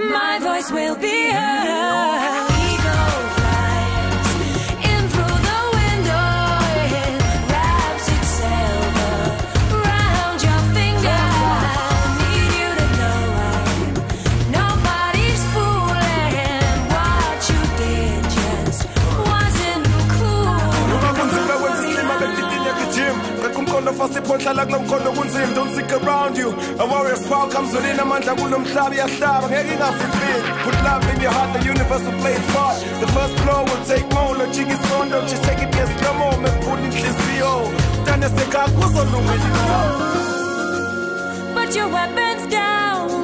My voice will be heard. Qeqa umkhondo fast iphonhlala kulo mkhondo kunzima Don't stick around you. A warrior's power comes within amandla kulo mhlaba Ngeke ingafifili Put love in your heart The universe will play its part. The first blow will take more Lojika isondo Just take it more Mephula inhliziyo. Tane sekhaya kuzolunga you know Put your weapons down.